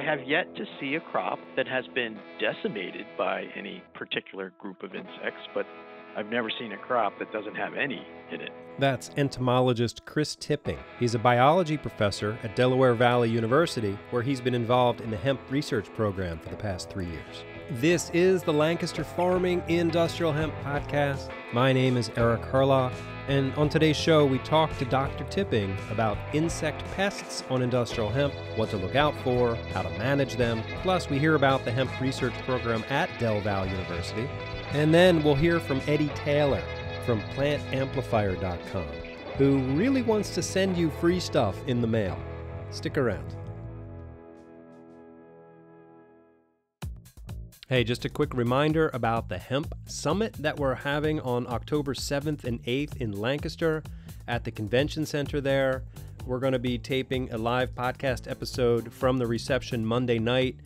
I have yet to see a crop that has been decimated by any particular group of insects, but I've never seen a crop that doesn't have any in it. That's entomologist Chris Tipping. He's a biology professor at Delaware Valley University, where he's been involved in the hemp research program for the past three years. This is the Lancaster Farming Industrial Hemp Podcast. My name is Eric Herlock, and on today's show, we talk to Dr. Tipping about insect pests on industrial hemp, what to look out for, how to manage them. Plus, we hear about the hemp research program at Del Val University. And then we'll hear from Eddie Taylor from plantamplifier.com, who really wants to send you free stuff in the mail. Stick around. Hey, just a quick reminder about the Hemp Summit that we're having on October 7th and 8th in Lancaster at the Convention Center there. We're going to be taping a live podcast episode from the reception Monday night.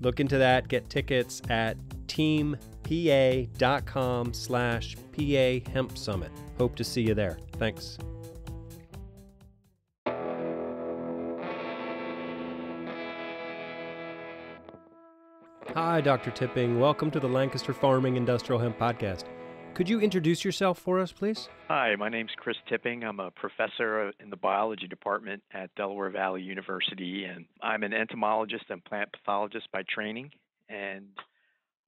Look into that. Get tickets at teampa.com slash PA Hemp Summit. Hope to see you there. Thanks. Hi, Dr. Tipping. Welcome to the Lancaster Farming Industrial Hemp Podcast. Could you introduce yourself for us, please? Hi, my name's Chris Tipping. I'm a professor in the biology department at Delaware Valley University, and I'm an entomologist and plant pathologist by training. And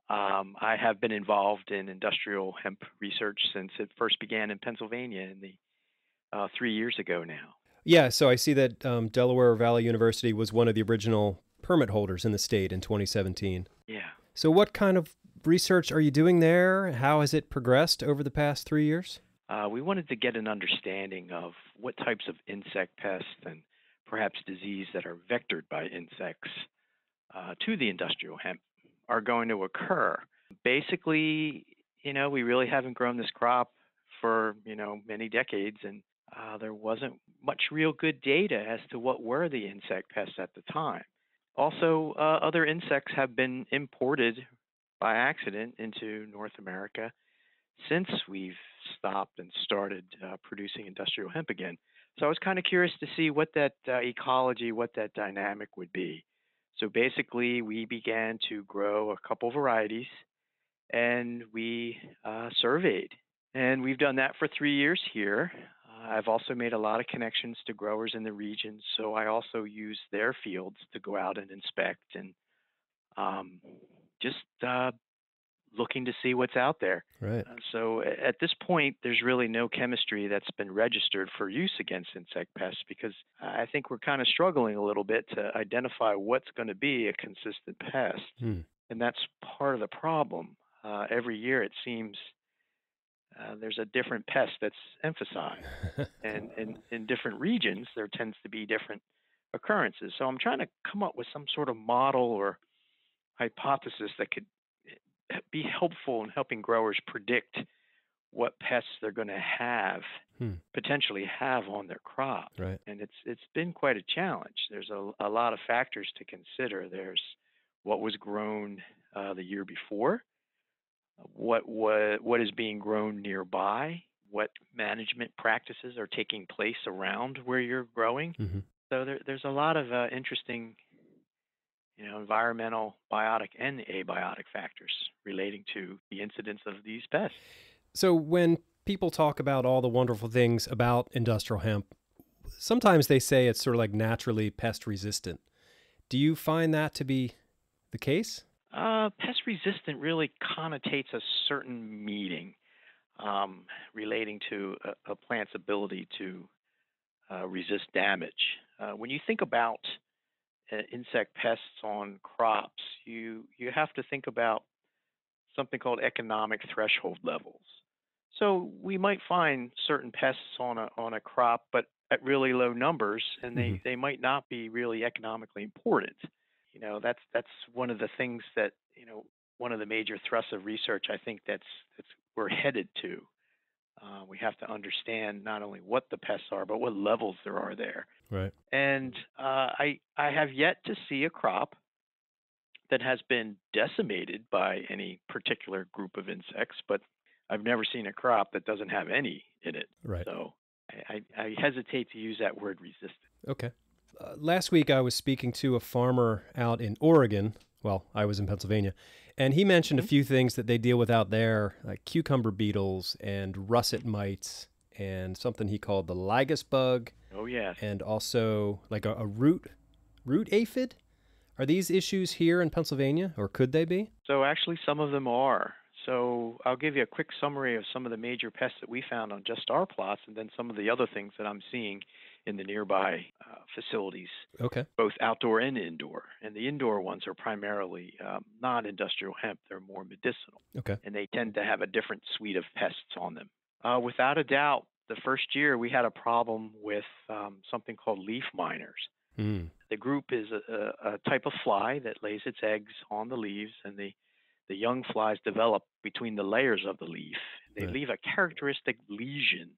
um, I have been involved in industrial hemp research since it first began in Pennsylvania in the uh, three years ago now. Yeah, so I see that um, Delaware Valley University was one of the original permit holders in the state in 2017. Yeah. So, what kind of research are you doing there? How has it progressed over the past three years? Uh, we wanted to get an understanding of what types of insect pests and perhaps disease that are vectored by insects uh, to the industrial hemp are going to occur. Basically, you know, we really haven't grown this crop for, you know, many decades, and uh, there wasn't much real good data as to what were the insect pests at the time. Also, uh, other insects have been imported by accident into North America since we've stopped and started uh, producing industrial hemp again. So I was kind of curious to see what that uh, ecology, what that dynamic would be. So basically, we began to grow a couple varieties and we uh, surveyed. And we've done that for three years here. I've also made a lot of connections to growers in the region, so I also use their fields to go out and inspect and um, just uh, looking to see what's out there. Right. Uh, so at this point, there's really no chemistry that's been registered for use against insect pests because I think we're kind of struggling a little bit to identify what's going to be a consistent pest. Hmm. And that's part of the problem. Uh, every year, it seems uh, there's a different pest that's emphasized. and in, in different regions, there tends to be different occurrences. So I'm trying to come up with some sort of model or hypothesis that could be helpful in helping growers predict what pests they're going to have Hmm. potentially have on their crop. Right. And it's it's been quite a challenge. There's a, a lot of factors to consider. There's what was grown uh, the year before, what what what is being grown nearby, what management practices are taking place around where you're growing. Mhm. So there, there's a lot of uh, interesting, you know, environmental, biotic, and abiotic factors relating to the incidence of these pests. So, when people talk about all the wonderful things about industrial hemp, sometimes they say it's sort of like naturally pest resistant. Do you find that to be the case? Uh, pest resistant really connotates a certain meaning um, relating to a, a, plant's ability to uh, resist damage. Uh, when you think about uh, insect pests on crops, you you have to think about something called economic threshold levels. So we might find certain pests on a on a crop, but at really low numbers, and they, Mhm. they might not be really economically important. You know, that's that's one of the things that you know one of the major thrusts of research. I think that's that's we're headed to. Uh, we have to understand not only what the pests are, but what levels there are there. Right. And uh, I I have yet to see a crop that has been decimated by any particular group of insects, but I've never seen a crop that doesn't have any in it. Right. So I, I, I hesitate to use that word resistant. Okay. Uh, last week I was speaking to a farmer out in Oregon. Well, I was in Pennsylvania, and he mentioned a Mhm. few things that they deal with out there, like cucumber beetles and russet mites, and something he called the lygus bug, Oh yes. and also like a, a root root aphid. Are these issues here in Pennsylvania, or could they be? So actually, some of them are. So I'll give you a quick summary of some of the major pests that we found on just our plots, and then some of the other things that I'm seeing in the nearby uh, facilities, Okay. both outdoor and indoor. And the indoor ones are primarily um, non-industrial hemp; they're more medicinal, Okay. and they tend to have a different suite of pests on them. Uh, without a doubt, the first year we had a problem with um, something called leaf miners. Hmm. The group is a, a, type of fly that lays its eggs on the leaves, and the the young flies develop between the layers of the leaf. They Right. leave a characteristic lesion.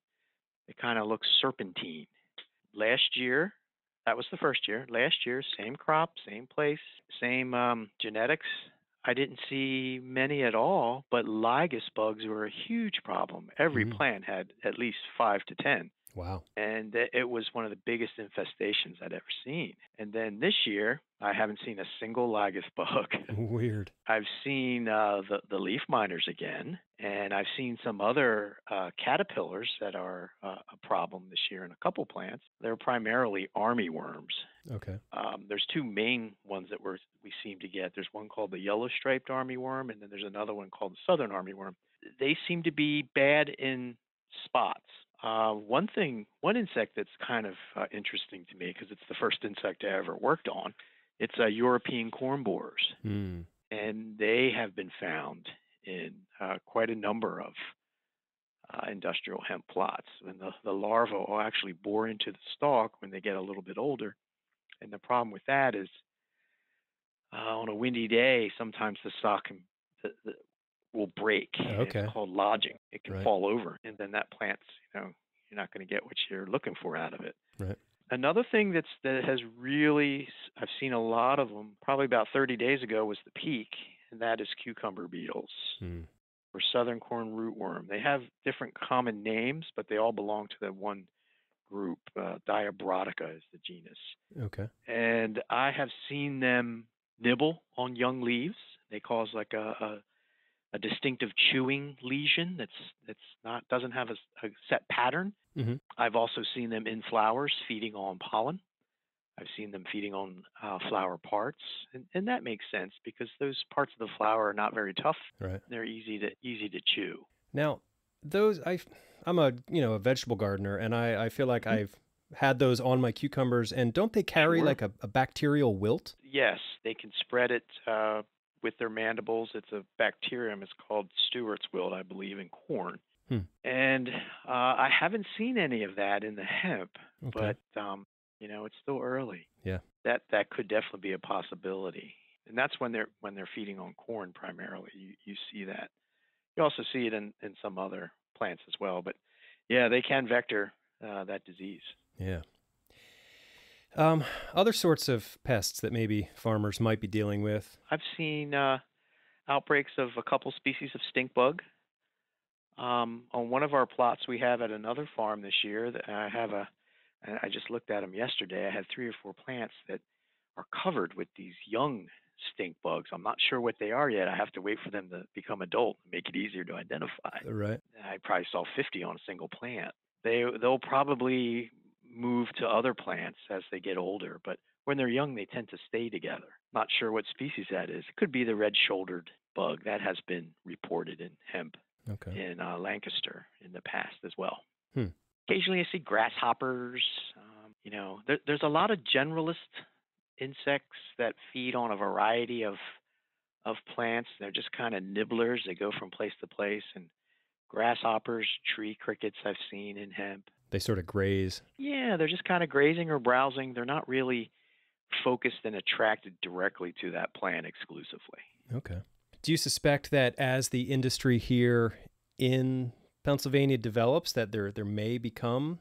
It kind of looks serpentine. Last year, that was the first year. Last year, same crop, same place, same um, genetics. I didn't see many at all, but lygus bugs were a huge problem. Every Mhm. plant had at least five to ten Wow. and it was one of the biggest infestations I'd ever seen. And then this year, I haven't seen a single lygus bug. Weird. I've seen uh, the the leaf miners again, and I've seen some other uh, caterpillars that are uh, a problem this year in a couple plants. They're primarily army worms. Okay. Um, there's two main ones that we're, we seem to get. There's one called the yellow striped army worm, and then there's another one called the southern army worm. They seem to be bad in spots. Uh, one thing, one insect that's kind of uh, interesting to me because it's the first insect I ever worked on. It's uh, European corn borers, Hmm. and they have been found in uh, quite a number of uh, industrial hemp plots. And the, the larvae will actually bore into the stalk when they get a little bit older. And the problem with that is uh, on a windy day, sometimes the stalk can, the, the, will break. and Okay. It's called lodging. It can Right. fall over, and then that plant's, you know, you're not going to get what you're looking for out of it. Right. Another thing that's that has really I've seen a lot of them. Probably about 30 days ago was the peak, and that is cucumber beetles Hmm. or southern corn rootworm. They have different common names, but they all belong to that one group. Uh, Diabrotica is the genus, Okay. and I have seen them nibble on young leaves. They cause like a, a a distinctive chewing lesion that's that's not doesn't have a set pattern. Mhm. I've also seen them in flowers feeding on pollen. I've seen them feeding on uh, flower parts, and, and that makes sense because those parts of the flower are not very tough. Right. They're easy to easy to chew. Now, those I I'm a you know a vegetable gardener, and I I feel like Mhm. I've had those on my cucumbers, and don't they carry Sure. like a, a bacterial wilt? Yes, they can spread it uh, with their mandibles. It's a bacterium. It's called Stewart's wilt, I believe, in corn. Hmm. And uh, I haven't seen any of that in the hemp, Okay. but um, you know, it's still early. Yeah. That that could definitely be a possibility. And that's when they're when they're feeding on corn primarily. You you see that. You also see it in in some other plants as well. But yeah, they can vector uh, that disease. yeah. Um, other sorts of pests that maybe farmers might be dealing with. I've seen uh, outbreaks of a couple species of stink bug. Um, on one of our plots we have at another farm this year, that I have a, I just looked at them yesterday. I had three or four plants that are covered with these young stink bugs. I'm not sure what they are yet. I have to wait for them to become adult and make it easier to identify. Right. I probably saw 50 on a single plant. They they'll probably move to other plants as they get older, but when they're young, they tend to stay together. Not sure what species that is. It could be the red-shouldered bug that has been reported in hemp Okay. in uh, Lancaster in the past as well. Hmm. Occasionally, I see grasshoppers. Um, you know, there, there's a lot of generalist insects that feed on a variety of of plants. They're just kind of nibblers. They go from place to place. And grasshoppers, tree crickets, I've seen in hemp. They sort of graze. Yeah, they're just kind of grazing or browsing. They're not really focused and attracted directly to that plant exclusively. Okay. Do you suspect that as the industry here in Pennsylvania develops, that there there may become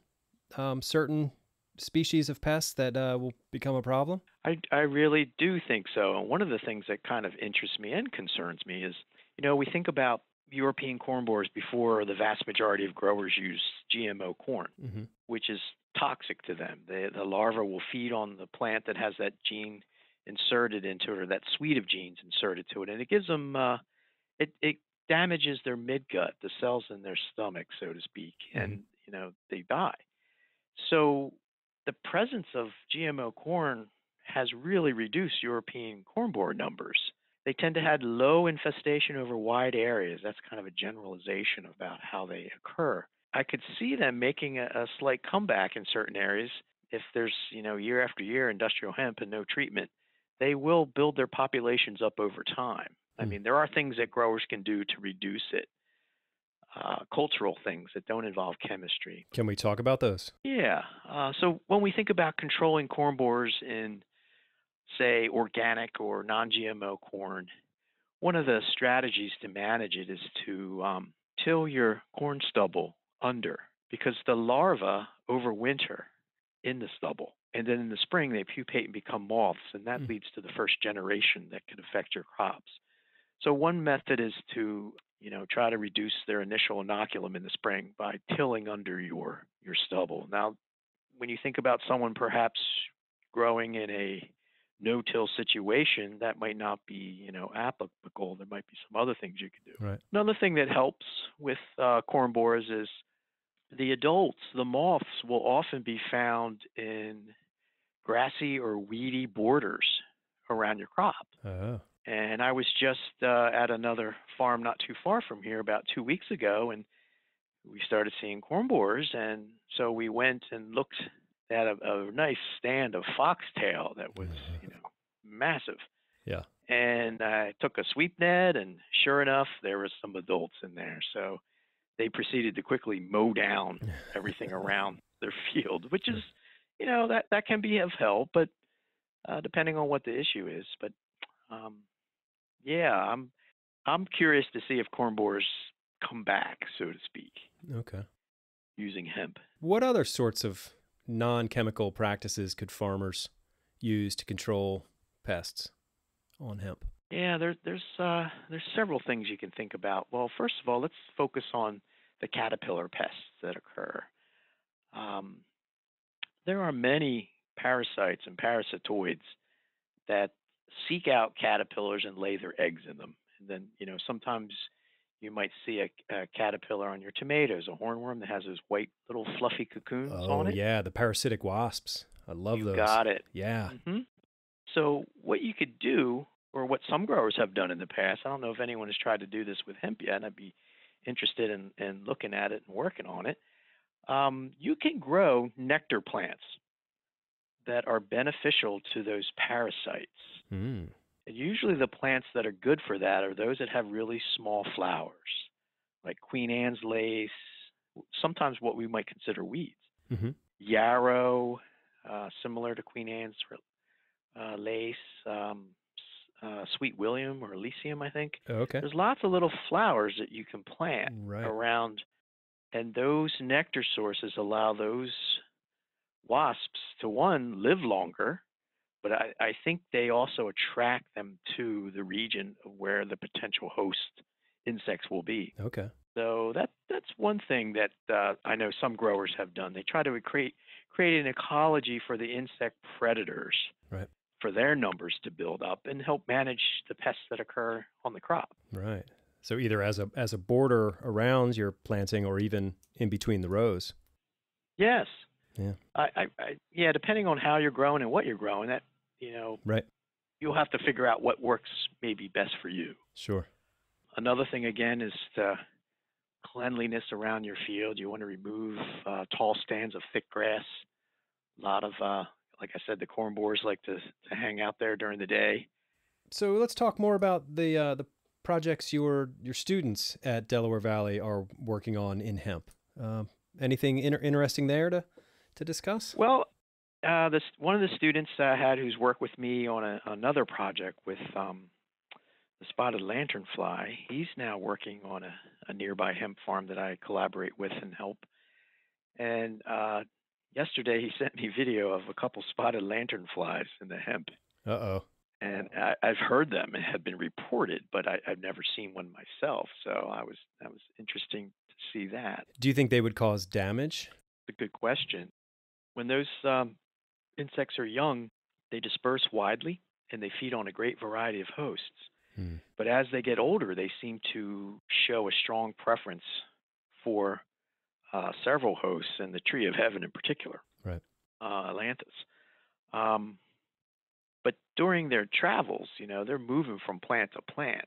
um, certain species of pests that uh, will become a problem? I, I really do think so. And one of the things that kind of interests me and concerns me is, you know, we think about European corn borers before the vast majority of growers use GMO corn, Mm-hmm. which is toxic to them. The, the larva will feed on the plant that has that gene inserted into it, or that suite of genes inserted to it, and it gives them uh, it, it damages their midgut, the cells in their stomach, so to speak, and you know they die. So the presence of GMO corn has really reduced European corn borer numbers. They tend to have low infestation over wide areas. That's kind of a generalization about how they occur. I could see them making a, a slight comeback in certain areas if there's, you know, year after year industrial hemp and no treatment. They will build their populations up over time. I Hmm. mean, there are things that growers can do to reduce it, uh, cultural things that don't involve chemistry. Can we talk about those? Yeah. Uh, so when we think about controlling corn borers in, say, organic or non-GMO corn, one of the strategies to manage it is to um, till your corn stubble under because the larvae overwinter in the stubble. And then in the spring, they pupate and become moths, and that Mm. leads to the first generation that could affect your crops. So one method is to, you know, try to reduce their initial inoculum in the spring by tilling under your your stubble. Now, when you think about someone perhaps growing in a no-till situation, that might not be, you know, applicable. There might be some other things you could do. Right. Another thing that helps with uh, corn borers is the adults, the moths, will often be found in grassy or weedy borders around your crop. Oh. And I was just uh, at another farm not too far from here about two weeks ago, and we started seeing corn borers. And so we went and looked at a, a nice stand of foxtail that was, you know, massive. Yeah. And I took a sweep net, and sure enough, there were some adults in there. So they proceeded to quickly mow down everything around their field, which is, you know, that that can be of help, but uh, depending on what the issue is. But um, yeah, I'm I'm curious to see if corn borers come back, so to speak, Okay. using hemp. What other sorts of non-chemical practices could farmers use to control pests on hemp? Yeah, there, there's uh, there's several things you can think about. Well, first of all, let's focus on the caterpillar pests that occur. Um, there are many parasites and parasitoids that seek out caterpillars and lay their eggs in them. And then, you know, sometimes you might see a, a caterpillar on your tomatoes, a hornworm that has those white little fluffy cocoons Oh on it. yeah, the parasitic wasps. I love you those. got it. Yeah. hmm So what you could do, or what some growers have done in the past, I don't know if anyone has tried to do this with hemp yet, and I'd be interested in, in looking at it and working on it. Um, you can grow nectar plants that are beneficial to those parasites. Mm. And usually the plants that are good for that are those that have really small flowers, like Queen Anne's lace, sometimes what we might consider weeds hmm yarrow, uh, similar to Queen Anne's uh, lace, um, uh, Sweet William or Alyssum, I think. Okay. There's lots of little flowers that you can plant Right. around, and those nectar sources allow those wasps to one live longer, but I, I think they also attract them to the region of where the potential host insects will be. Okay. So that that's one thing that uh, I know some growers have done. They try to create create an ecology for the insect predators, Right. For their numbers to build up and help manage the pests that occur on the crop. Right. So either as a as a border around your planting or even in between the rows. Yes. Yeah. I, I, I yeah, depending on how you're growing and what you're growing, that you know, Right. you'll have to figure out what works maybe best for you. Sure. Another thing again is the cleanliness around your field. You want to remove uh, tall stands of thick grass. A lot of, uh, like I said, the corn borers like to, to hang out there during the day. So let's talk more about the uh, the projects your your students at Delaware Valley are working on in hemp. Uh, anything inter- interesting there to to discuss? Well, uh, this one of the students I had who's worked with me on a, another project with um, the spotted lanternfly. He's now working on a, a nearby hemp farm that I collaborate with and help. And uh, yesterday he sent me video of a couple spotted lanternflies in the hemp. Uh oh. and I, I've heard them and have been reported, but I, I've never seen one myself. So I was that was interesting to see that. Do you think they would cause damage? It's a good question. when those um, insects are young, they disperse widely and they feed on a great variety of hosts. Hmm. But as they get older, they seem to show a strong preference for uh, several hosts, and the tree of heaven in particular, right? Uh, Ailanthus. Um, but during their travels, you know, they're moving from plant to plant,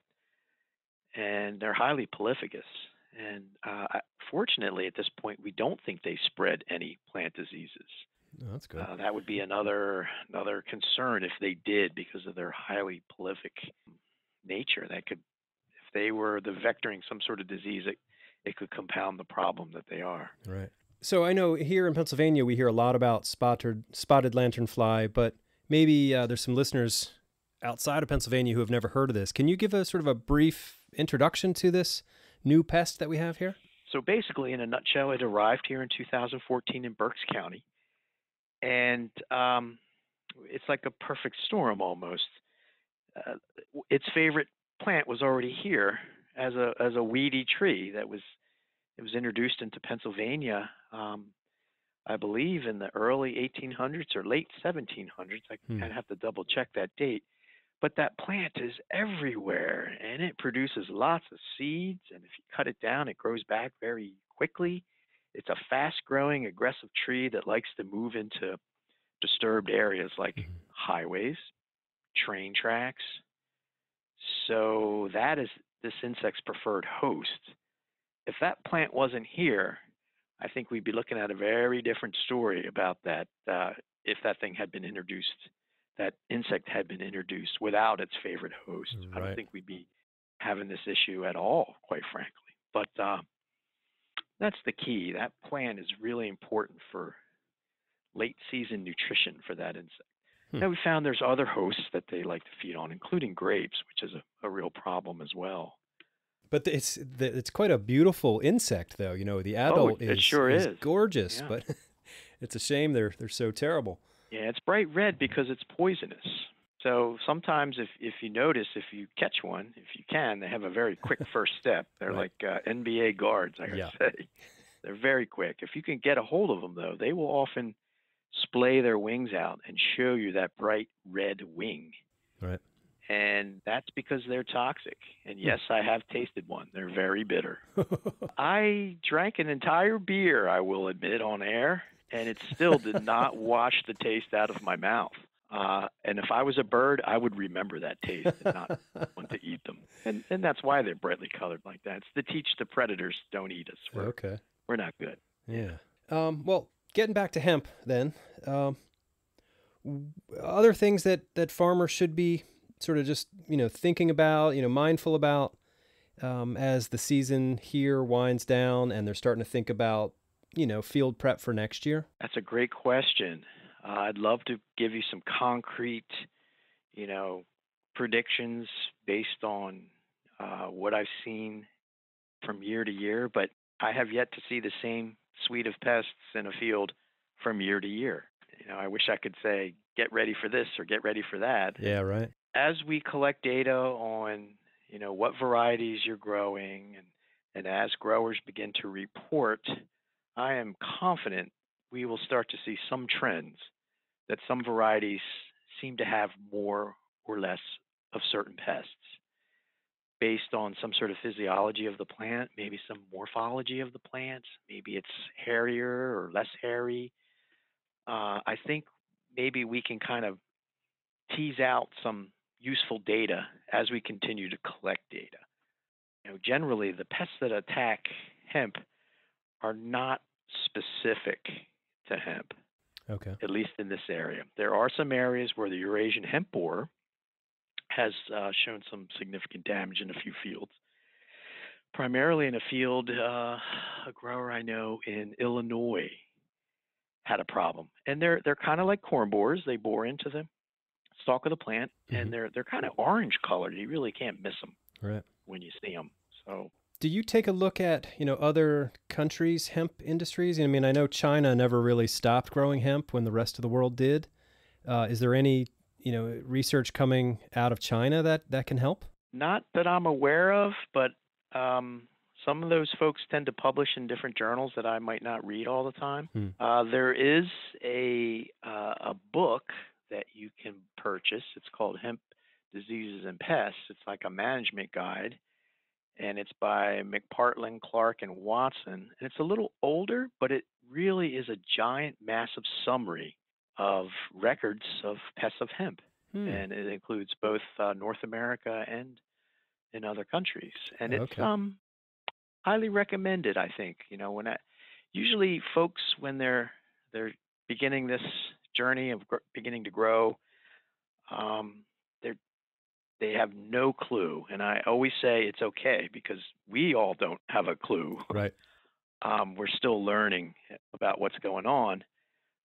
and they're highly prolificous. And uh, fortunately, at this point, we don't think they spread any plant diseases. Oh, that's good. Uh, that would be another another concern if they did, because of their highly prolific nature. That could, if they were the vectoring some sort of disease, it it could compound the problem that they are. Right. So I know here in Pennsylvania we hear a lot about spotted spotted lanternfly, but maybe uh, there's some listeners outside of Pennsylvania who have never heard of this. Can you give us sort of a brief introduction to this new pest that we have here? So basically, in a nutshell, it arrived here in 2014 in Berks County, and um, it's like a perfect storm almost. Uh, its favorite plant was already here as a as a weedy tree that was it was introduced into Pennsylvania, um, I believe, in the early 1800s or late 1700s. I hmm. kind of have to double check that date. But that plant is everywhere, and it produces lots of seeds. And if you cut it down, it grows back very quickly. It's a fast-growing, aggressive tree that likes to move into disturbed areas like mm-hmm. highways, train tracks. So that is this insect's preferred host. If that plant wasn't here, I think we'd be looking at a very different story about that uh, if that thing had been introduced, that insect had been introduced without its favorite host. Right. I don't think we'd be having this issue at all, quite frankly. But uh, that's the key. That plant is really important for late season nutrition for that insect. Hmm. Now we found there's other hosts that they like to feed on, including grapes, which is a, a real problem as well. But it's it's quite a beautiful insect, though. You know, the oh, adult oh, is, sure is, is. gorgeous, yeah. but it's a shame they're they're so terrible. Yeah, it's bright red because it's poisonous. So sometimes, if if you notice, if you catch one, if you can, they have a very quick first step. They're right. like uh, NBA guards, I gotta yeah. say. They're very quick. If you can get a hold of them, though, they will often splay their wings out and show you that bright red wing. Right. And that's because they're toxic. And yes, I have tasted one. They're very bitter. I drank an entire beer, I will admit, on air, and it still did not wash the taste out of my mouth. Uh, and if I was a bird, I would remember that taste and not want to eat them. And and that's why they're brightly colored like that. It's to teach the predators don't eat us. We're, okay. We're not good. Yeah. Um, well, getting back to hemp, then, um, other things that that farmers should be sort of just you know thinking about, you know, mindful about um, as the season here winds down, and they're starting to think about you know field prep for next year. That's a great question. Uh, I'd love to give you some concrete, you know, predictions based on uh, what I've seen from year to year, but I have yet to see the same suite of pests in a field from year to year. You know, I wish I could say, get ready for this or get ready for that. Yeah, right. As we collect data on, you know, what varieties you're growing and, and as growers begin to report, I am confident we will start to see some trends that some varieties seem to have more or less of certain pests based on some sort of physiology of the plant, maybe some morphology of the plant, maybe it's hairier or less hairy. Uh, I think maybe we can kind of tease out some useful data as we continue to collect data. You know, generally, the pests that attack hemp are not specific to hemp. Okay. At least in this area, there are some areas where the Eurasian hemp borer has uh, shown some significant damage in a few fields. Primarily in a field, uh, a grower I know in Illinois had a problem, and they're they're kind of like corn borers. They bore into the stalk of the plant, mm-hmm. and they're they're kind of orange colored. You really can't miss them right. when you see them. So do you take a look at you know other countries' hemp industries? I mean, I know China never really stopped growing hemp when the rest of the world did. Uh, is there any you know research coming out of China that that can help? Not that I'm aware of, but um, some of those folks tend to publish in different journals that I might not read all the time. Hmm. Uh, there is a uh, a book that you can purchase. It's called Hemp Diseases and Pests. It's like a management guide, and it's by McPartland, Clark, and Watson. And it's a little older, but it really is a giant, massive summary of records of pests of hemp, Hmm. and it includes both uh, North America and in other countries. And it's Okay. um highly recommended. I think you know when I usually folks when they're they're beginning this journey of gr- beginning to grow, um, they're they have no clue, and I always say it's okay because we all don't have a clue. Right. um, we're still learning about what's going on.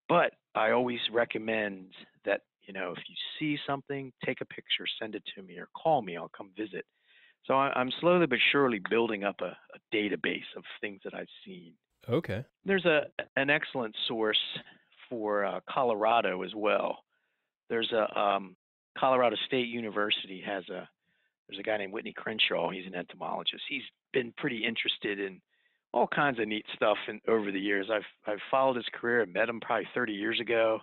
But I always recommend that, you know, if you see something, take a picture, send it to me, or call me. I'll come visit. So I, I'm slowly but surely building up a, a database of things that I've seen. Okay. There's a an excellent source for uh, Colorado as well. There's a um, Colorado State University has a there's a guy named Whitney Crenshaw. He's an entomologist. He's been pretty interested in all kinds of neat stuff in, over the years. I've I've followed his career. I met him probably 30 years ago.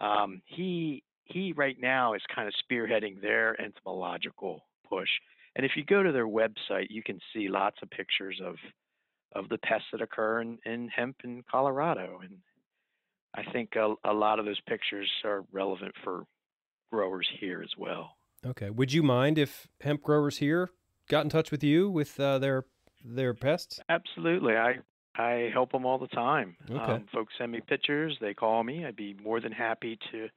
Um, he he right now is kind of spearheading their entomological push. And if you go to their website, you can see lots of pictures of of the pests that occur in, in hemp in Colorado. And I think a, a lot of those pictures are relevant for growers here as well. Okay. Would you mind if hemp growers here got in touch with you with uh, their their pests? Absolutely. I I help them all the time. Okay. Um, folks send me pictures. They call me. I'd be more than happy to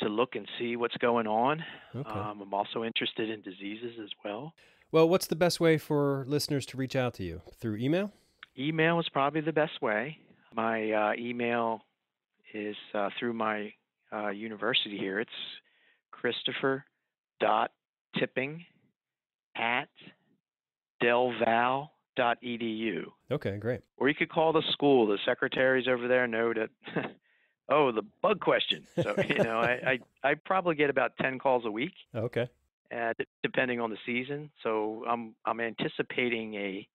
to look and see what's going on. Okay. Um, I'm also interested in diseases as well. well, what's the best way for listeners to reach out to you? Through email? Email is probably the best way. My uh, email is uh, through my uh, university here. It's Christopher dot tipping at delval.edu. Okay, great. Or you could call the school. The secretaries over there know that. oh, the bug question. So you know, I, I I probably get about ten calls a week, Okay. uh, d- depending on the season. So I'm I'm anticipating a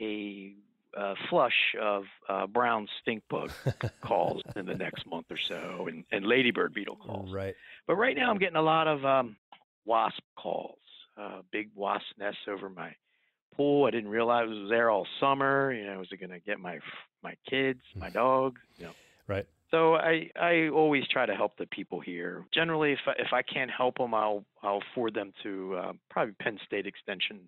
a uh, flush of uh, brown stink bug calls in the next month or so, and, and ladybird beetle calls. right. But right now, I'm getting a lot of um, wasp calls. Uh, big wasp nests over my pool. I didn't realize it was there all summer. You know, was it going to get my my kids, my dog? You know. Right. So I I always try to help the people here. Generally, if I, if I can't help them, I'll I'll forward them to uh, probably Penn State Extension.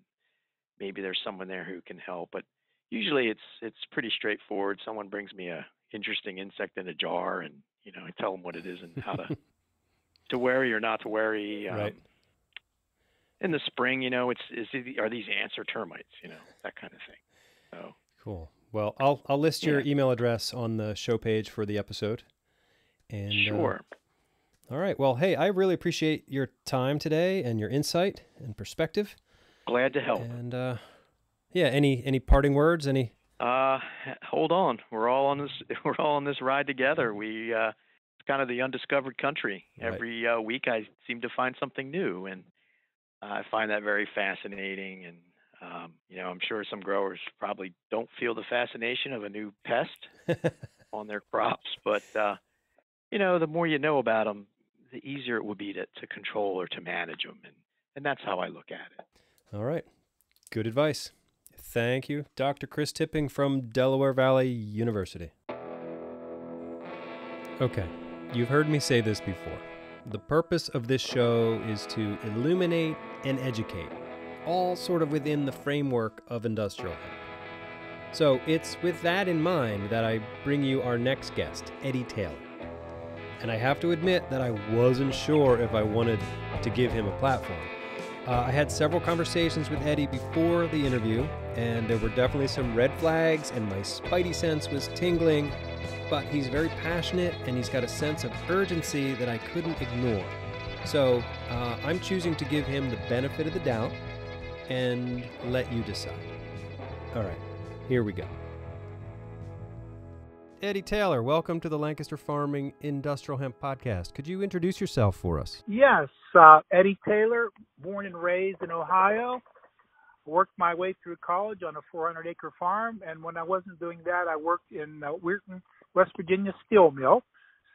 Maybe there's someone there who can help, but usually it's it's pretty straightforward. Someone brings me a interesting insect in a jar, and you know I tell them what it is and how to to worry or not to worry. Um, Right. In the spring, you know, it's is are these ants or termites? You know, that kind of thing. So Cool. Well, I'll I'll list your Yeah. email address on the show page for the episode. And uh, sure. all right. Well, hey, I really appreciate your time today and your insight and perspective. Glad to help. And uh, yeah, any any parting words? Any? Uh, hold on. We're all on this. We're all on this ride together. We uh, it's kind of the undiscovered country. Right. Every uh, week, I seem to find something new, and I find that very fascinating. And um, you know, I'm sure some growers probably don't feel the fascination of a new pest on their crops, but uh, you know, the more you know about them, the easier it would be to, to control or to manage them, and and that's how I look at it. All right. Good advice. Thank you, Dr. Chris Tipping from Delaware Valley University. Okay, you've heard me say this before. The purpose of this show is to illuminate and educate, all sort of within the framework of industrial hemp. So it's with that in mind that I bring you our next guest, Eddie Taylor. And I have to admit that I wasn't sure if I wanted to give him a platform. Uh, I had several conversations with Eddie before the interview, and there were definitely some red flags, and my spidey sense was tingling. But he's very passionate, and he's got a sense of urgency that I couldn't ignore. So uh, I'm choosing to give him the benefit of the doubt and let you decide. All right, here we go. Eddie Taylor, welcome to the Lancaster Farming Industrial Hemp Podcast. Could you introduce yourself for us? Yes, uh, Eddie Taylor, born and raised in Ohio. worked my way through college on a 400 acre farm, and when I wasn't doing that, I worked in uh, Weirton, West Virginia steel mill.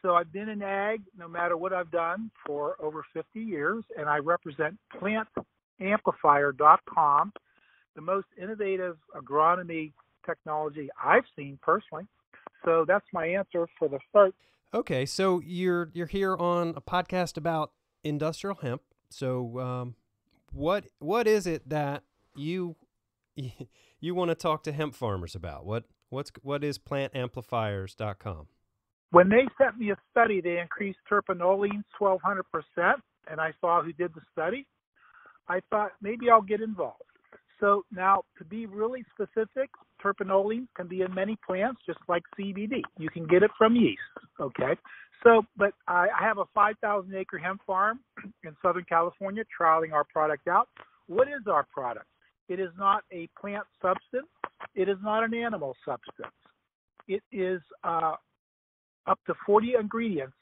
So I've been in ag no matter what I've done for over 50 years, and I represent plantamplifier.com, the most innovative agronomy technology I've seen personally. So that's my answer for the start. Okay, so you're you're here on a podcast about industrial hemp. So um, what what is it that you you want to talk to hemp farmers about? What what's what is plantamplifiers.com? When they sent me a study, they increased terpinolene 1200%, and I saw who did the study. I thought maybe I'll get involved. So now, to be really specific, terpinolene can be in many plants, just like CBD. You can get it from yeast. Okay. So, but I, I have a 5,000 acre hemp farm in Southern California, trialing our product out. What is our product? It is not a plant substance. It is not an animal substance. It is uh, up to 40 ingredients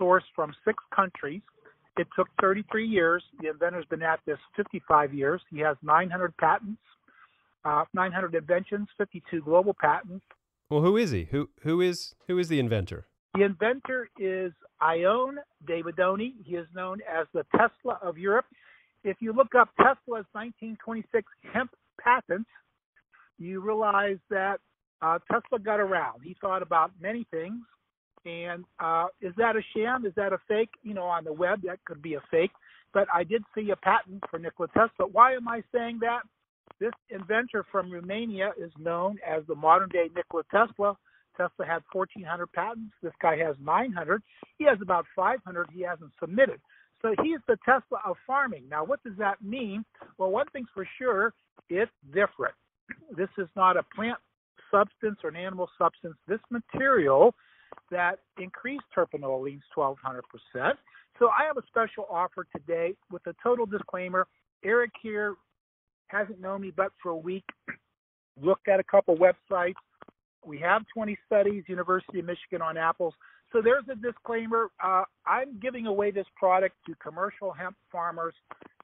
sourced from six countries. It took 33 years. The inventor's been at this 55 years. He has 900 patents, uh, 900 inventions, 52 global patents. Well, who is he? Who who is who is the inventor? The inventor is Ion Davidoni. He is known as the Tesla of Europe. If you look up Tesla's 1926 hemp patents, you realize that uh, Tesla got around. He thought about many things. And uh, is that a sham? Is that a fake? You know, on the web, that could be a fake. But I did see a patent for Nikola Tesla. Why am I saying that? This inventor from Romania is known as the modern day Nikola Tesla. Tesla had 1,400 patents. This guy has 900. He has about 500 he hasn't submitted. So he's the Tesla of farming. Now, what does that mean? Well, one thing's for sure, it's different. This is not a plant substance or an animal substance. This material that increased terpinolene 1200%. So I have a special offer today with a total disclaimer. Eric here hasn't known me but for a week, looked at a couple websites. We have 20 studies, University of Michigan on apples. So there's a disclaimer. Uh, I'm giving away this product to commercial hemp farmers,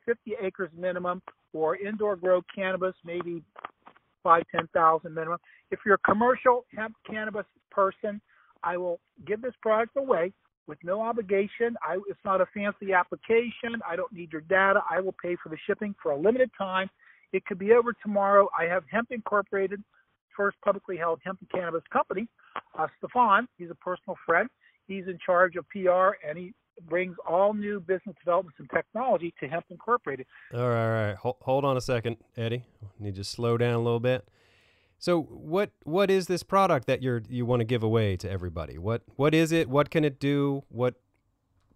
50 acres minimum, or indoor grow cannabis, maybe five, 10,000 minimum. If you're a commercial hemp cannabis person, I will give this product away with no obligation. I, it's not a fancy application. I don't need your data. I will pay for the shipping for a limited time. It could be over tomorrow. I have Hemp Incorporated, first publicly held hemp and cannabis company. Uh, Stefan, he's a personal friend. He's in charge of PR and he brings all new business developments and technology to Hemp Incorporated. All right, all right. Hold, hold on a second, Eddie. Need to slow down a little bit. So what what is this product that you're you want to give away to everybody? What what is it? What can it do? What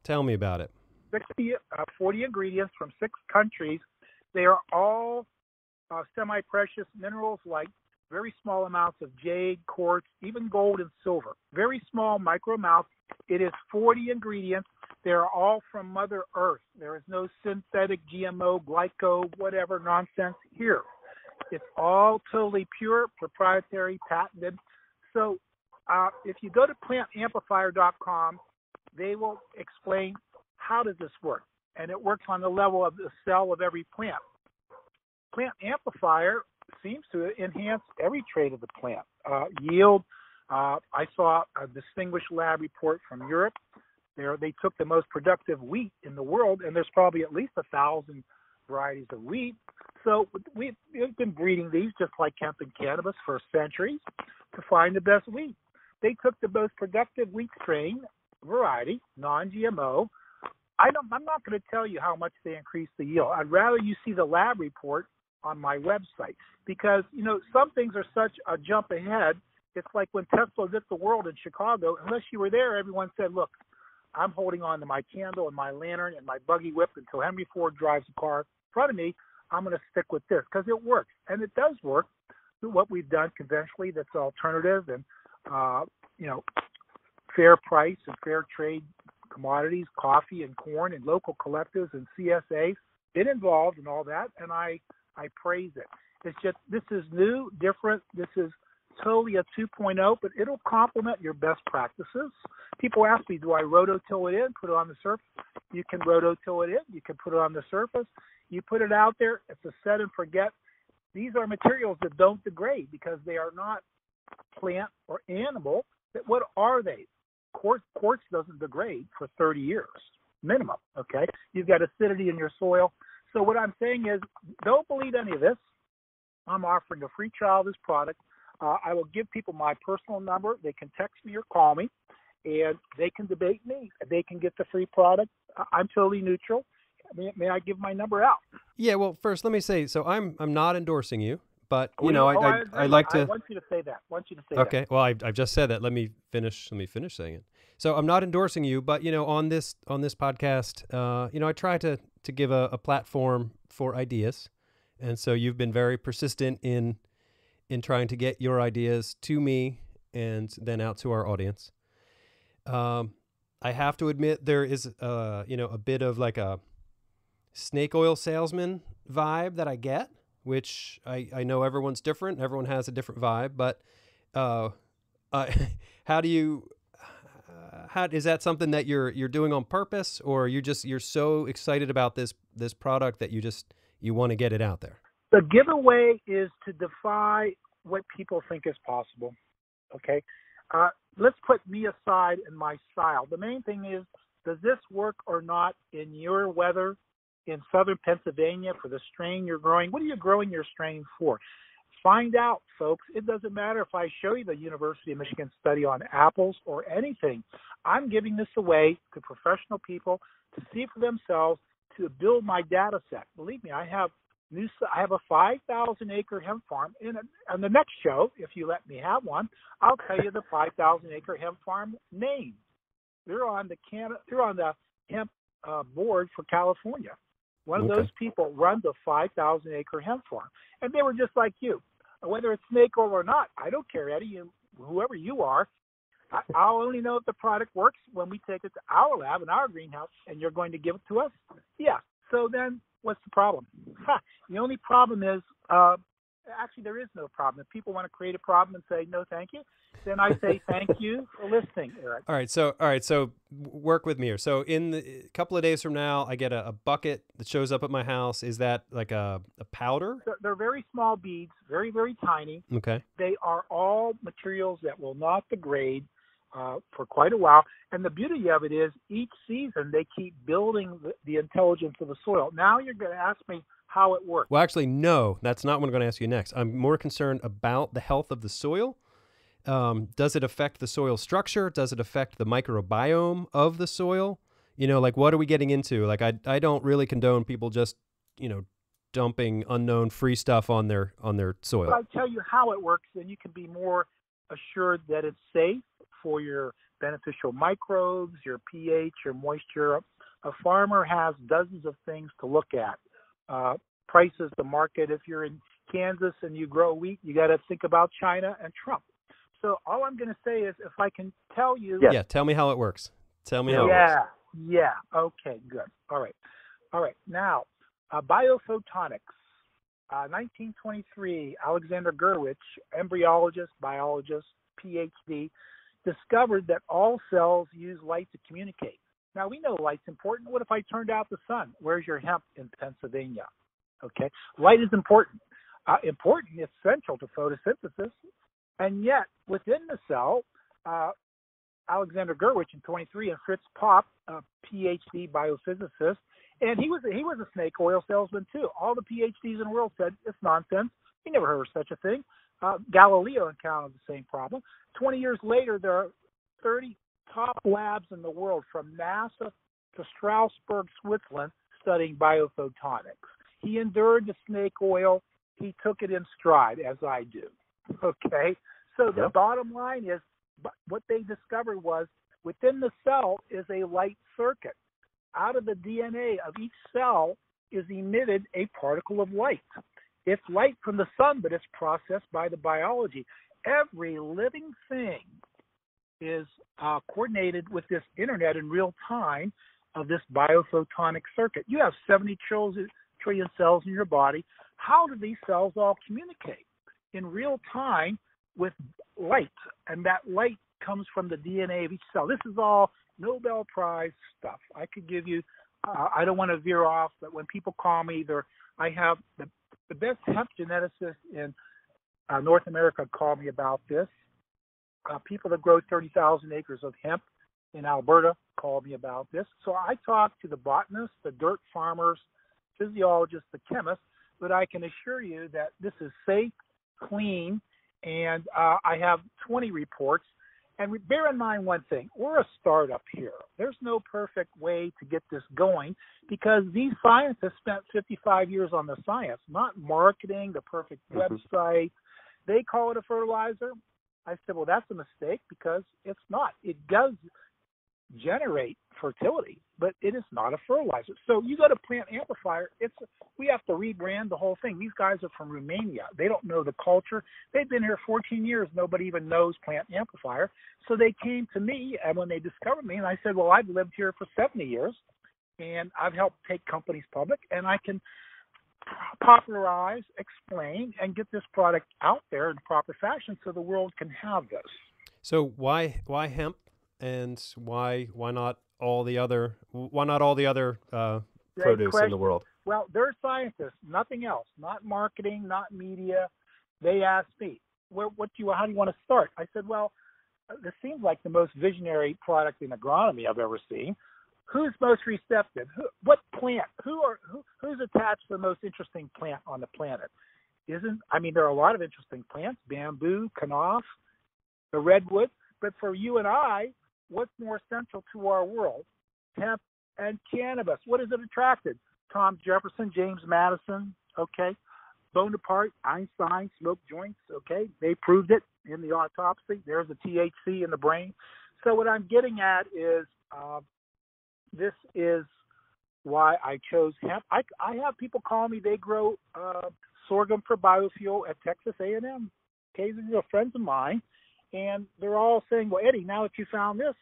tell me about it. 60, uh, 40 ingredients from six countries. They are all uh, semi-precious minerals like very small amounts of jade, quartz, even gold and silver. Very small micro amounts. It is 40 ingredients. They are all from Mother Earth. There is no synthetic GMO, glyco, whatever nonsense here. It's all totally pure, proprietary, patented. So uh, if you go to plantamplifier.com, they will explain how does this work, and it works on the level of the cell of every plant. Plant amplifier seems to enhance every trait of the plant. Uh, yield. Uh, I saw a distinguished lab report from Europe. There, they took the most productive wheat in the world, and there's probably at least a thousand varieties of wheat. So we've, we've been breeding these just like hemp and cannabis for centuries to find the best wheat. They took the most productive wheat strain variety, non-GMO. I don't, I'm not going to tell you how much they increased the yield. I'd rather you see the lab report on my website because you know some things are such a jump ahead. It's like when Tesla hit the world in Chicago. Unless you were there, everyone said, "Look, I'm holding on to my candle and my lantern and my buggy whip until Henry Ford drives a car in front of me. I'm going to stick with this because it works, and it does work. What we've done conventionally that's alternative and uh, you know fair price and fair trade commodities, coffee and corn, and local collectives and CSAs. Been involved in all that, and I I praise it. It's just this is new, different. This is totally a 2.0, but it'll complement your best practices. People ask me, do I rototill it in, put it on the surface? You can rototill it in. You can put it on the surface. You put it out there. It's a set and forget. these are materials that don't degrade because they are not plant or animal. What are they? Quartz, quartz doesn't degrade for 30 years minimum. Okay, you've got acidity in your soil. So what I'm saying is, don't believe any of this. I'm offering a free trial of this product. Uh, I will give people my personal number. They can text me or call me, and they can debate me. They can get the free product. I'm totally neutral. May, may I give my number out? Yeah. Well, first let me say, so I'm I'm not endorsing you, but you know, oh, I, I, I, like to. I want you to say that. I want you to say okay. that. Okay. Well, I've, I've just said that. Let me finish. Let me finish saying it. So I'm not endorsing you, but you know, on this on this podcast, uh, you know, I try to to give a, a platform for ideas, and so you've been very persistent in in trying to get your ideas to me and then out to our audience. Um, I have to admit there is, uh, you know, a bit of like a snake oil salesman vibe that I get, which I, I know everyone's different. Everyone has a different vibe, but uh, uh, how do you? How is that something that you're you're doing on purpose, or you just you're so excited about this this product that you just you want to get it out there? The giveaway is to defy what people think is possible. Okay, uh, let's put me aside and my style. The main thing is, does this work or not in your weather in southern Pennsylvania for the strain you're growing? What are you growing your strain for? Find out, folks. It doesn't matter if I show you the University of Michigan study on apples or anything. I'm giving this away to professional people to see for themselves to build my data set. Believe me, I have new. I have a 5,000 acre hemp farm. In on the next show, if you let me have one, I'll tell you the 5,000 acre hemp farm name. They're on the can. They're on the hemp uh, board for California. One of those people runs a 5,000 acre hemp farm, and they were just like you. Whether it's snake oil or not, I don't care, Eddie. You, whoever you are, I, I'll only know if the product works when we take it to our lab in our greenhouse, and you're going to give it to us. Yeah. So then, what's the problem? Ha, the only problem is uh, actually there is no problem. If people want to create a problem and say no, thank you, then I say thank you for listening, Eric. All right, so all right, so work with me here. So in the, a couple of days from now, I get a, a, bucket that shows up at my house. Is that like a, a powder? They're, they're very small beads, very very tiny. Okay. They are all materials that will not degrade. Uh, for quite a while. And the beauty of it is each season they keep building the, the intelligence of the soil. Now you're going to ask me how it works. Well, actually, no, that's not what I'm going to ask you next. I'm more concerned about the health of the soil. Um, does it affect the soil structure? Does it affect the microbiome of the soil? You know, like what are we getting into? Like, I, I don't really condone people just, you know, dumping unknown free stuff on their on their soil. If I tell you how it works, then you can be more assured that it's safe for your beneficial microbes, your pH, your moisture. A farmer has dozens of things to look at uh, prices, the market. If you're in Kansas and you grow wheat, you got to think about China and Trump. So all I'm going to say is, if I can tell you, yeah, yeah tell me how it works. Tell me how yeah, it works. Yeah, Okay, good. All right, all right. Now, uh, biophotonics. Uh, 1923, Alexander Gurwitsch, embryologist, biologist, PhD, discovered that all cells use light to communicate. Now we know light's important. What if I turned out the sun? Where's your hemp in Pennsylvania? Okay, light is important. Uh, important, it's central to photosynthesis, and yet within the cell, uh, Alexander Gurwitsch in 23 and Fritz Popp, a PhD biophysicist, and he was he was a snake oil salesman too. All the PhDs in the world said it's nonsense. He never heard of such a thing. Uh, Galileo encountered the same problem. 20 years later, there are 30 top labs in the world from NASA to Strasbourg, Switzerland, studying biophotonics. He endured the snake oil. He took it in stride, as I do. Okay? So the bottom line is what they discovered was within the cell is a light circuit. Out of the DNA of each cell is emitted a particle of light. It's light from the sun, but it's processed by the biology. Every living thing is uh, coordinated with this internet in real time of this biophotonic circuit. You have 70 trillion cells in your body. How do these cells all communicate? In real time with light, and that light comes from the DNA of each cell. This is all Nobel Prize stuff. I could give you, uh, I don't want to veer off, but when people call me, they're, I have the the best hemp geneticists in uh, North America called me about this. Uh, people that grow 30,000 acres of hemp in Alberta called me about this. So I talked to the botanists, the dirt farmers, physiologists, the chemists, but I can assure you that this is safe, clean, and uh, I have 20 reports. And bear in mind one thing we're a startup here. There's no perfect way to get this going because these scientists spent 55 years on the science, not marketing, the perfect mm-hmm. website. They call it a fertilizer. I said, well, that's a mistake because it's not. It does generate fertility, but it is not a fertilizer. So you go to Plant Amplifier, it's we have to rebrand the whole thing. These guys are from Romania. They don't know the culture. They've been here 14 years. Nobody even knows Plant Amplifier. So they came to me, and when they discovered me, and I said, well, I've lived here for 70 years, and I've helped take companies public, and I can popularize, explain, and get this product out there in proper fashion so the world can have this. So why why hemp and why why not all the other why not all the other uh, produce question. in the world? Well, they're scientists, nothing else, not marketing, not media. They asked me, "Where, what do you, how do you want to start?" I said, "Well, this seems like the most visionary product in agronomy I've ever seen. Who's most receptive? Who, what plant? Who are who, who's attached to the most interesting plant on the planet? Isn't I mean there are a lot of interesting plants: bamboo, kenaf, the redwood. But for you and I, what's more central to our world? Hemp and cannabis. What is it attracted? Tom Jefferson, James Madison, okay. Bonaparte, Einstein smoked joints, okay. They proved it in the autopsy. There's a THC in the brain. So what I'm getting at is uh, this is why I chose hemp. I, I have people call me. They grow uh, sorghum for biofuel at Texas A&M. Okay, these are friends of mine, and they're all saying, "Well, Eddie, now that you found this,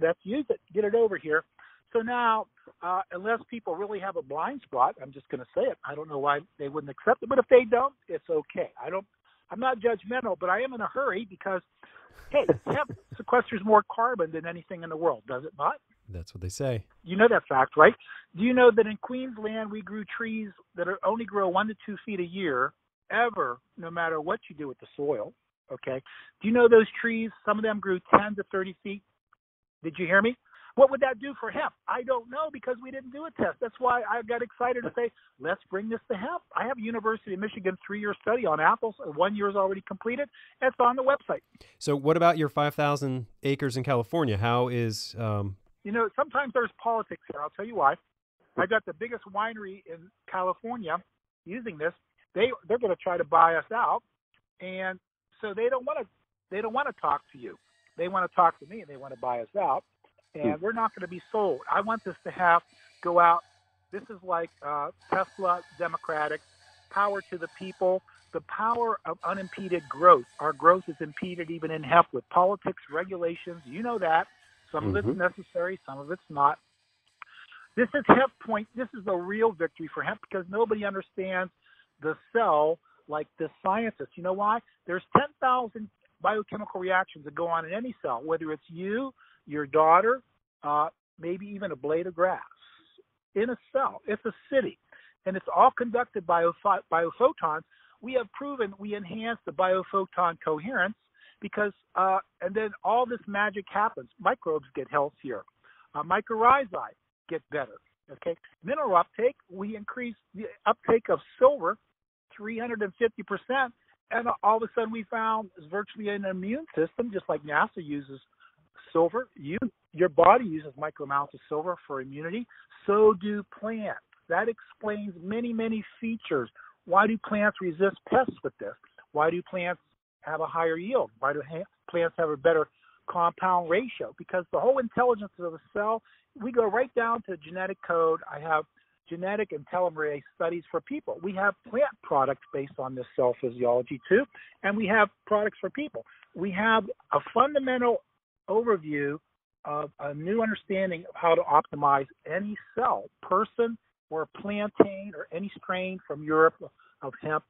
let's use it. Get it over here." So now, uh, unless people really have a blind spot, I'm just going to say it. I don't know why they wouldn't accept it, but if they don't, it's okay. I don't. I'm not judgmental, but I am in a hurry because, hey, hemp sequesters more carbon than anything in the world, does it not? That's what they say. You know that fact, right? Do you know that in Queensland we grew trees that are only grow one to two feet a year, ever, no matter what you do with the soil? Okay. Do you know those trees? Some of them grew 10 to 30 feet. Did you hear me? What would that do for hemp? I don't know because we didn't do a test. That's why I got excited to say, let's bring this to hemp. I have a University of Michigan three-year study on apples. One year is already completed. It's on the website. So, what about your 5,000 acres in California? How is um, you know, sometimes there's politics here. I'll tell you why. I've got the biggest winery in California using this. They they're going to try to buy us out, and so they don't want to they don't want to talk to you. They want to talk to me, and they want to buy us out. And hmm. we're not going to be sold. I want this to have go out. This is like uh, Tesla, democratic, power to the people, the power of unimpeded growth. Our growth is impeded even in hemp with politics, regulations. You know that. Some mm-hmm. of it's mm-hmm. necessary, some of it's not. This is hemp point. This is a real victory for hemp because nobody understands the cell like the scientists. You know why? There's 10,000 biochemical reactions that go on in any cell, whether it's you, your daughter, uh, maybe even a blade of grass. In a cell, it's a city, and it's all conducted by biophotons. We have proven we enhance the biophoton coherence because uh, and then all this magic happens. Microbes get healthier, uh, mycorrhizae get better. Okay, mineral uptake we increase the uptake of silver 350 percent, and all of a sudden we found virtually an immune system, just like NASA uses silver. You your body uses micro amounts of silver for immunity. So do plants. That explains many many features. Why do plants resist pests with this? Why do plants have a higher yield? Why do ha- plants have a better compound ratio? Because the whole intelligence of the cell, we go right down to genetic code. I have genetic and telomerase studies for people. We have plant products based on this cell physiology too, and we have products for people. We have a fundamental overview of a new understanding of how to optimize any cell, person or plantain or any strain from Europe of hemp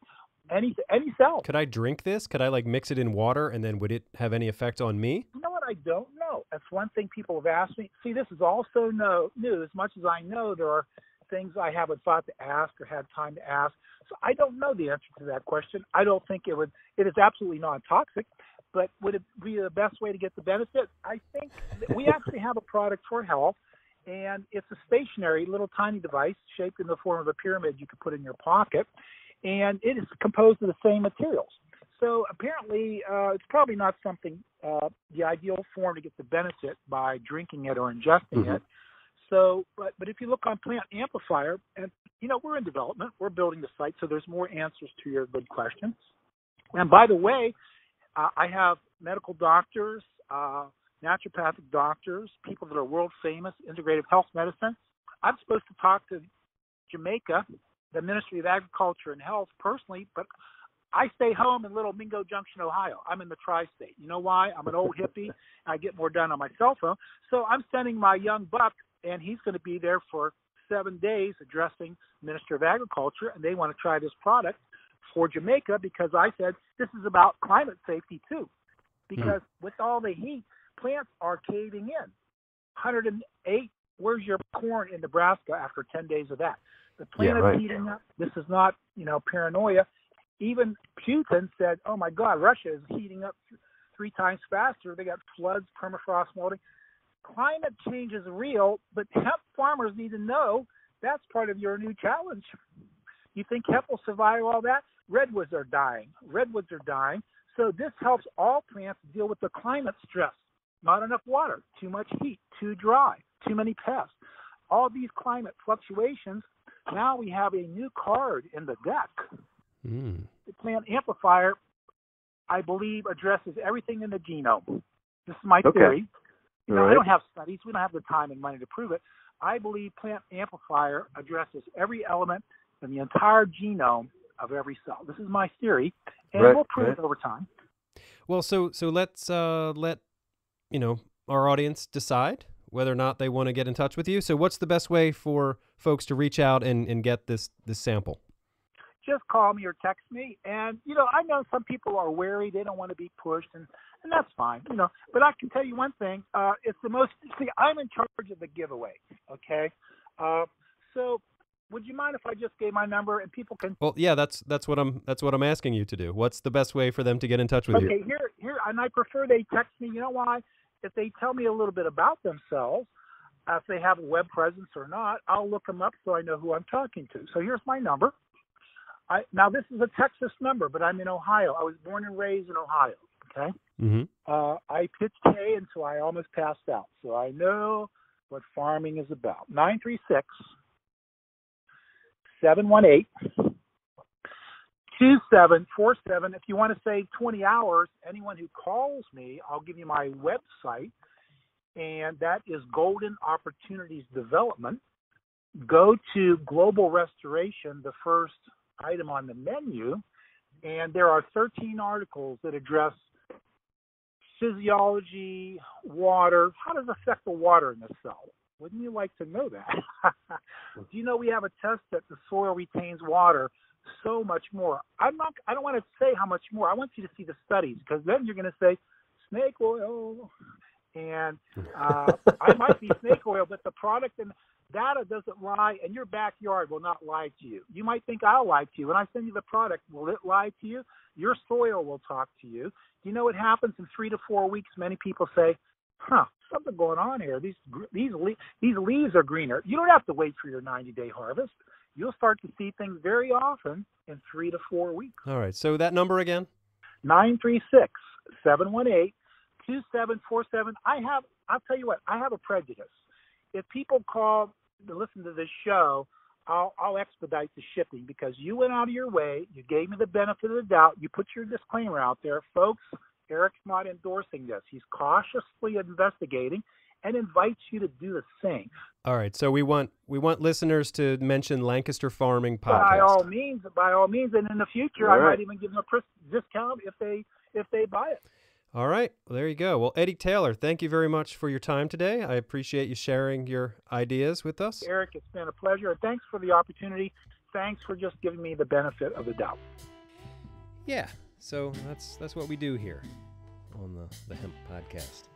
any any cell. Could I drink this? Could I like mix it in water and then would it have any effect on me? You know what? I don't know. That's one thing people have asked me. See, this is also no, new. As much as I know, there are things I haven't thought to ask or had time to ask. So I don't know the answer to that question. I don't think it would. It is absolutely non-toxic, but would it be the best way to get the benefit? I think we actually have a product for health, and it's a stationary little tiny device shaped in the form of a pyramid you could put in your pocket, and it is composed of the same materials. So apparently, uh, it's probably not something uh, the ideal form to get the benefit by drinking it or ingesting mm-hmm. it. So, but but if you look on Plant Amplifier, and you know we're in development, we're building the site, so there's more answers to your good questions. And by the way, uh, I have medical doctors, uh, naturopathic doctors, people that are world famous, integrative health medicine. I'm supposed to talk to Jamaica, the Ministry of Agriculture and Health personally, but I stay home in Little Mingo Junction, Ohio. I'm in the tri-state. You know why? I'm an old hippie. I get more done on my cell phone. So I'm sending my young buck and he's going to be there for seven days addressing Minister of Agriculture, and they want to try this product for Jamaica because I said this is about climate safety too. Because mm. with all the heat, plants are caving in. 108. Where's your corn in Nebraska after 10 days of that? The plant yeah, right. is heating up. This is not, you know, paranoia. Even Putin said, "Oh my God, Russia is heating up three times faster. They got floods, permafrost melting." climate change is real, but hemp farmers need to know that's part of your new challenge. You think hemp will survive all that? Redwoods are dying. Redwoods are dying. So this helps all plants deal with the climate stress. Not enough water, too much heat, too dry, too many pests. All these climate fluctuations. Now we have a new card in the deck. Mm. The plant amplifier, I believe, addresses everything in the genome. This is my okay. theory. You know, right. I don't have studies. We don't have the time and money to prove it. I believe Plant Amplifier addresses every element in the entire genome of every cell. This is my theory, and right, we'll prove right. it over time. Well, so so let's uh, let you know our audience decide whether or not they want to get in touch with you. So, what's the best way for folks to reach out and, and get this this sample? Just call me or text me, and you know I know some people are wary; they don't want to be pushed, and and that's fine, you know. But I can tell you one thing: uh, it's the most. See, I'm in charge of the giveaway. Okay, uh, so would you mind if I just gave my number and people can? Well, yeah, that's that's what I'm that's what I'm asking you to do. What's the best way for them to get in touch with okay, you? Okay, here here, and I prefer they text me. You know why? If they tell me a little bit about themselves, uh, if they have a web presence or not, I'll look them up so I know who I'm talking to. So here's my number. I, now this is a Texas number, but I'm in Ohio. I was born and raised in Ohio. Okay. Mm-hmm. Uh, I pitched hay until I almost passed out, so I know what farming is about. Nine three six seven one eight two seven four seven. If you want to save 20 hours, anyone who calls me, I'll give you my website, and that is Golden Opportunities Development. Go to Global Restoration, the first item on the menu, and there are 13 articles that address physiology, water. How does it affect the water in the cell? Wouldn't you like to know that? Do you know we have a test that the soil retains water so much more? I'm not. I don't want to say how much more. I want you to see the studies because then you're going to say snake oil, and uh, I might be snake oil, but the product and data doesn't lie, and your backyard will not lie to you. You might think I'll lie to you. When I send you the product, will it lie to you? Your soil will talk to you. You know what happens in three to four weeks? Many people say, "Huh, something going on here. These these these leaves are greener." You don't have to wait for your 90 day harvest. You'll start to see things very often in three to four weeks. All right. So that number again? Nine three six seven one eight two seven four seven. I have. I'll tell you what. I have a prejudice. If people call to listen to this show I'll, I'll expedite the shipping because you went out of your way. You gave me the benefit of the doubt. You put your disclaimer out there. Folks, Eric's not endorsing this. He's cautiously investigating and invites you to do the same. All right. So we want we want listeners to mention Lancaster Farming Podcast. By all means, by all means, and in the future, I might even give them a discount if they if they buy it. All right. Well, there you go. Well, Eddie Taylor, thank you very much for your time today. I appreciate you sharing your ideas with us. Eric, it's been a pleasure. And thanks for the opportunity. Thanks for just giving me the benefit of the doubt. Yeah. So that's that's what we do here on the, the Hemp Podcast.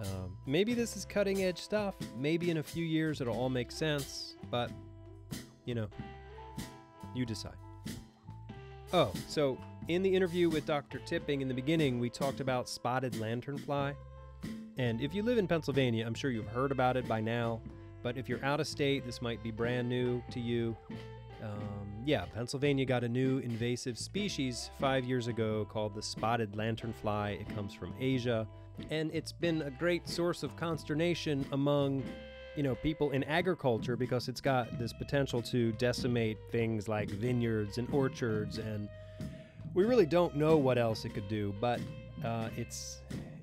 Um, maybe this is cutting edge stuff. Maybe in a few years it'll all make sense. But You know, you decide. Oh, so in the interview with Dr. Tipping in the beginning, we talked about spotted lanternfly. And if you live in Pennsylvania, I'm sure you've heard about it by now. But if you're out of state, this might be brand new to you. Um, yeah, Pennsylvania got a new invasive species five years ago called the spotted lanternfly. It comes from Asia, and it's been a great source of consternation among you know people in agriculture because it's got this potential to decimate things like vineyards and orchards and we really don't know what else it could do but uh, it's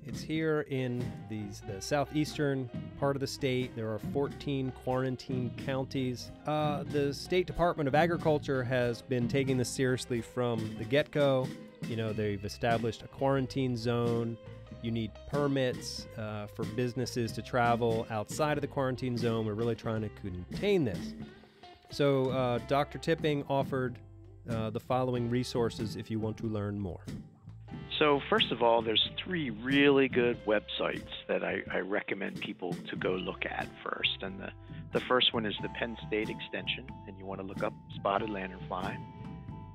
it's here in these the southeastern part of the state. There are 14 quarantine counties. Uh, the State Department of Agriculture has been taking this seriously from the get-go. You know, they've established a quarantine zone. You need permits uh, for businesses to travel outside of the quarantine zone. We're really trying to contain this. So, uh, Dr. Tipping offered uh, the following resources if you want to learn more. So, first of all, there's three really good websites that I, I, recommend people to go look at first. And the, the first one is the Penn State Extension, and you want to look up spotted lanternfly.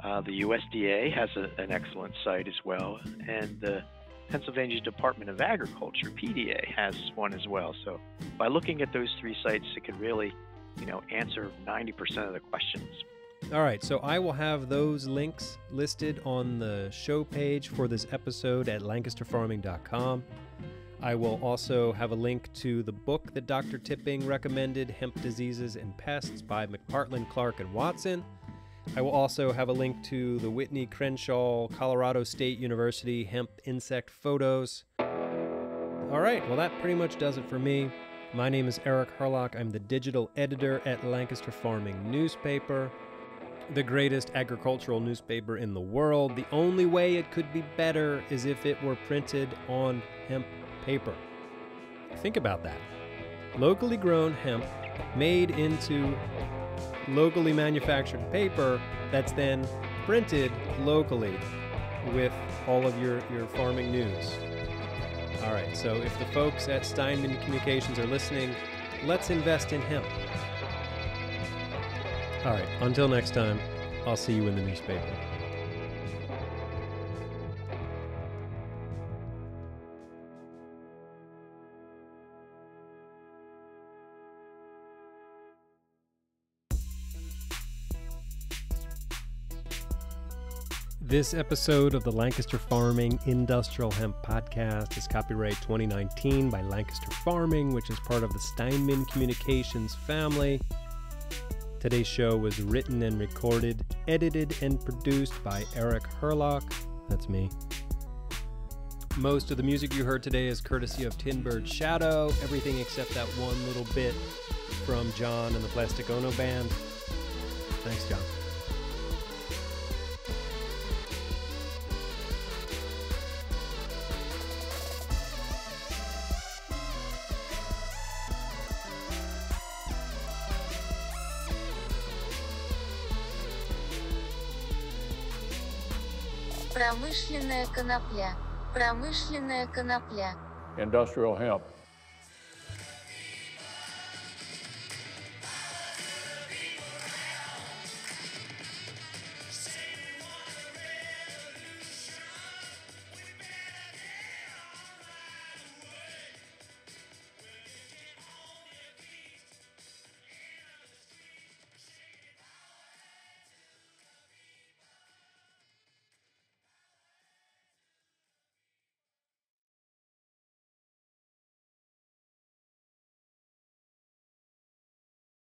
Uh, the USDA has a, an excellent site as well, and the Pennsylvania Department of Agriculture (PDA) has one as well. So, by looking at those three sites, it can really, you know, answer 90% of the questions all right, so I will have those links listed on the show page for this episode at lancasterfarming.com. I will also have a link to the book that Dr. Tipping recommended, Hemp Diseases and Pests by McPartland, Clark, and Watson. I will also have a link to the Whitney Crenshaw, Colorado State University hemp insect photos. All right, well, that pretty much does it for me. My name is Eric Herlock. I'm the digital editor at Lancaster Farming Newspaper the greatest agricultural newspaper in the world. The only way it could be better is if it were printed on hemp paper. Think about that. Locally grown hemp made into locally manufactured paper that's then printed locally with all of your, your farming news. All right, so if the folks at Steinman Communications are listening, let's invest in him. All right, until next time, I'll see you in the newspaper. This episode of the Lancaster Farming Industrial Hemp Podcast is copyright 2019 by Lancaster Farming, which is part of the Steinman Communications family. Today's show was written and recorded, edited and produced by Eric Herlock. That's me. Most of the music you heard today is courtesy of Tinbird Shadow, everything except that one little bit from John and the Plastic Ono Band. Thanks, John. Промышленная конопля. Промышленная конопля. Industrial hemp.